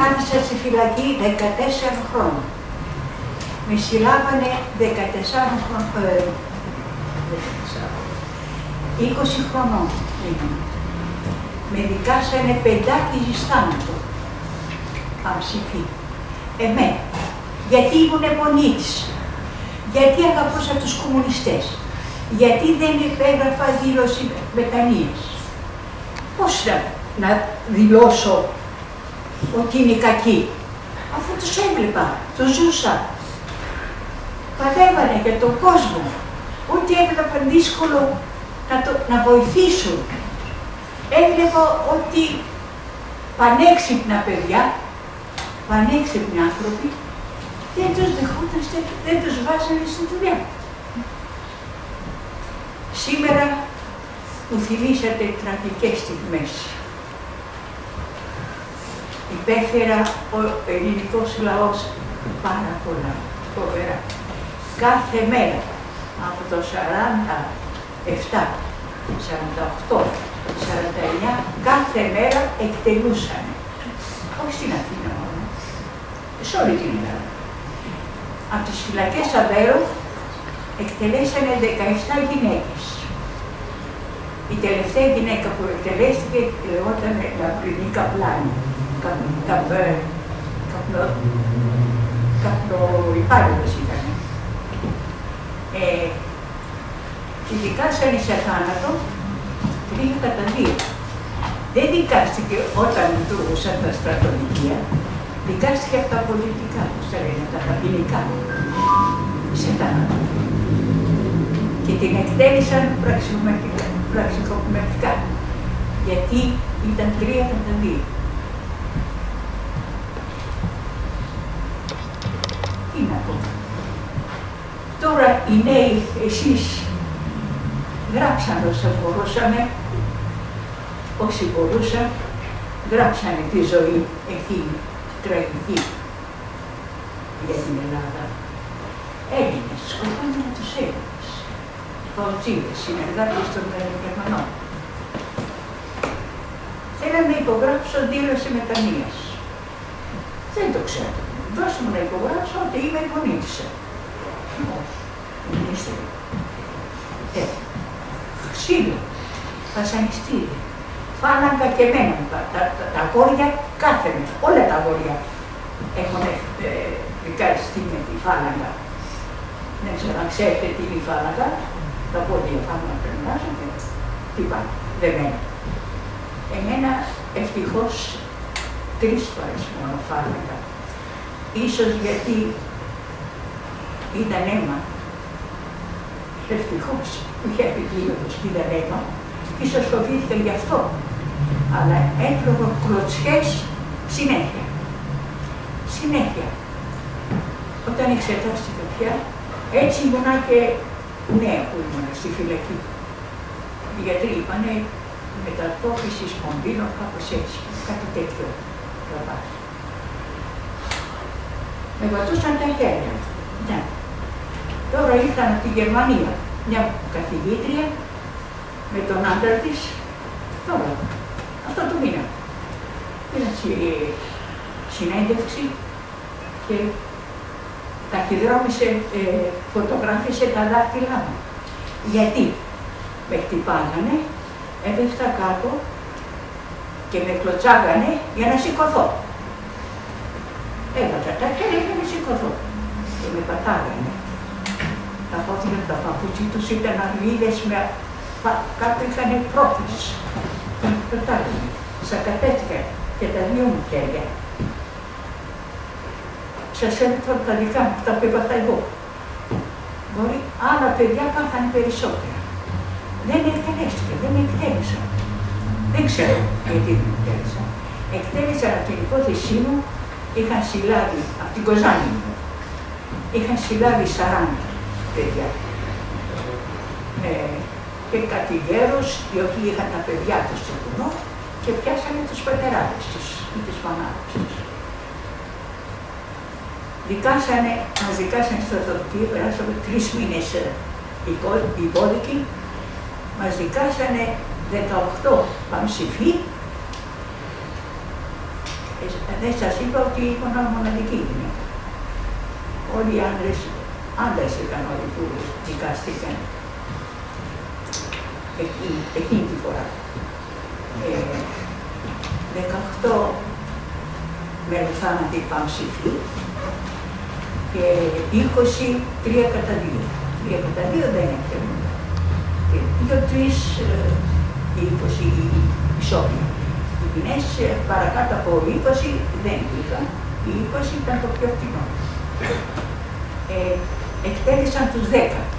Κάθισα στη φυλακή 14 χρόνια. Με συλλάβανε 14 χρόνια. 20 χρονών ήμουν. Με δικάσανε πεντάκι θάνατο. Αμψηφί. Εμένα. Γιατί ήμουν επονίτης. Γιατί αγαπούσα τους κομμουνιστές. Γιατί δεν υπέγραφα δήλωση μετανοίας. Πώς να, να δηλώσω ότι είναι κακοί. Αφού τους έβλεπα, τους ζούσα. Παλεύανε για τον κόσμο. Ούτε έβλεπαν δύσκολο να, το, να βοηθήσουν. Έβλεπα ότι πανέξυπνα παιδιά, πανέξυπνοι άνθρωποι, δεν τους δεχόταν, δεν τους βάζανε στη δουλειά. Σήμερα μου θυμήσατε τραγικές στιγμές. Υπέφερα ο ελληνικός λαός πάρα πολλά, φοβερά. Κάθε μέρα από το 47, 48, 49, κάθε μέρα εκτελούσαν. Όχι στην Αθήνα μόνο, σε όλη την Ελλάδα. Από τις φυλακές Αβέρου εκτελέσανε 17 γυναίκες. Η τελευταία γυναίκα που εκτελέστηκε λεγόταν Λαμπρινή Καπλάνη. Καπνοϊπάλληλος ήταν. Ε, τη δικάσανε σε θάνατο τρία κατά δύο. Δεν δικάστηκε όταν λειτουργούσαν τα στρατονικεία, δικάστηκε από τα πολιτικά, όπως τα λένε, τα ποινικά, σε θάνατο. Και την εκτέλεσαν πραξικοπηματικά, γιατί ήταν τρία κατά δύο. Τι να πω. Τώρα οι νέοι, εσείς, γράψαν όσα μπορούσαμε, όσοι μπορούσαν, γράψανε τη ζωή εκείνη, τραγική για την Ελλάδα. Έλληνες, σκοτώνουν τους Έλληνες, παοτσίδες, συνεργάτες των Γερμανών. Θέλανε να υπογράψω δήλωση μετανοίας. Δεν το ξέρω. Δώστε μου να υπογράψω ότι είμαι υπονήτησα. Όχι. Ε, ξύλο, βασανιστήρια, φάλαγγα και μένα. Τα, τα, τα, τα αγόρια κάθε μέρα, όλα τα αγόρια έχουν ε, δικαστεί με τη φάλαγγα. Δεν ξέρω αν ξέρετε τι είναι η φάλαγγα, τα πόδια φάλαγγα περνάζονται, τι πάνε, δεμένα. Εμένα ευτυχώς τρεις φορές μόνο φάλαγγα. Ίσως γιατί ήταν αίμα. Ευτυχώς που είχε επιδίωδος και ήταν αίμα. Ίσως φοβήθηκα γι' αυτό. Αλλά έτρωγα κλωτσιές συνέχεια. Συνέχεια. Όταν εξετάστηκα πια, έτσι ήμουνα και νέα που ήμουνα στη φυλακή. Οι γιατροί είπανε μετατόπισης σπονδύλων, κάπως έτσι, κάτι τέτοιο. Με πατούσαν τα χέρια. Ναι. Τώρα ήρθαν από τη Γερμανία μια καθηγήτρια με τον άντρα της. Τώρα, αυτό το μήνα. Πήραν συνέντευξη και ταχυδρόμησε, ε, φωτογράφησε τα δάχτυλά μου. Γιατί; Με χτυπάγανε, έπεφτα κάτω και με κλωτσάγανε για να σηκωθώ. Έβαζα τα χέρια για να σηκωθώ και με πατάγανε. Τα πόδια τα παπούτσι τους ήταν αρμίδες με κάτω είχαν πρόθεση. Και με πατάγανε. Σακατέθηκα και τα δύο μου χέρια. Σας έδειξα τα δικά μου, τα που έπαθα εγώ. Μπορεί άλλα παιδιά πάθανε περισσότερα. Δεν εκτελέστηκα, δεν εκτέλεσα. Δεν ξέρω γιατί δεν εκτέλεσα. Εκτέλεσα από την υπόθεσή μου, είχαν συλλάβει από την Κοζάνη μου είχαν συλλάβει 40 παιδιά. Ε, και κατηγέρους, οι οποίοι είχαν τα παιδιά τους στο βουνό και πιάσανε τους πατεράδες τους ή τις μανάδες τους. Δικάσανε, μας δικάσανε στο δοχτήριο, περάσαμε τρεις μήνες ε, υπόδικοι, μας δικάσανε 18 πανψηφοί, δεν σας είπα ότι ήμουν μοναδική γυναίκα. Όλοι οι άντρες, άντρες ήταν όλοι που δικάστηκαν εκεί, εκείνη τη φορά. Ε, 18 με θάνατη πανψηφί και 20 3 κατά 2. 3 κατά 2 δεν είναι Και δύο-τρεις ε, 20 ισόπια. Οι ποινές ε, παρακάτω από 20 δεν υπήρχαν. Οι 20 ήταν το πιο φθηνό. Ε, εκτέλεσαν τους 10